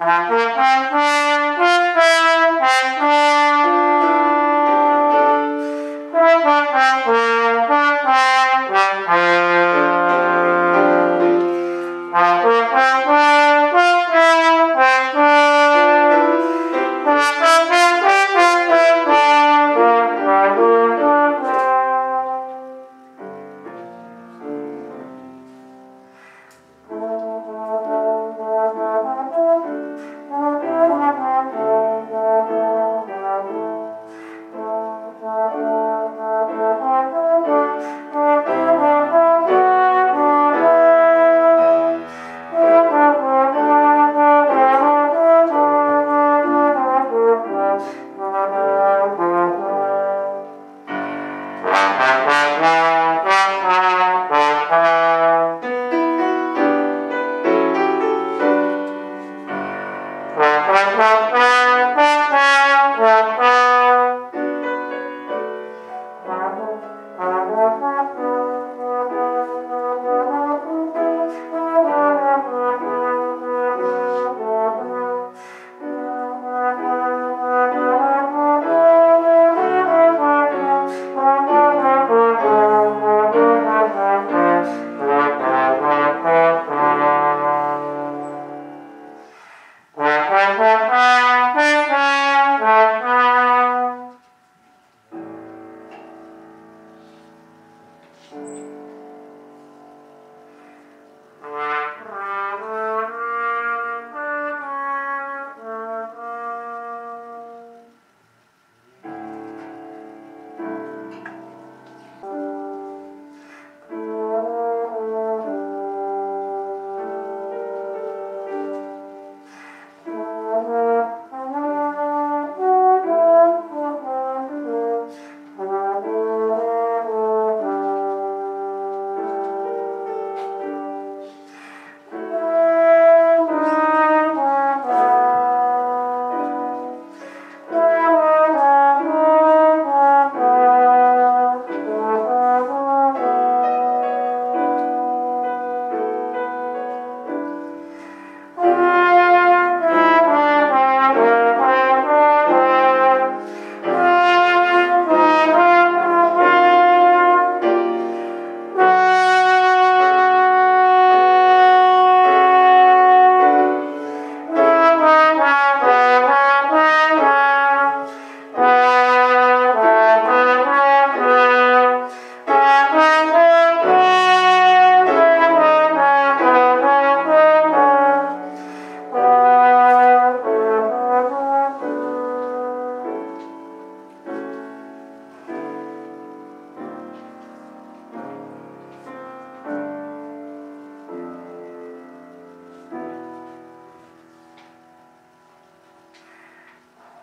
Música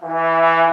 Thank.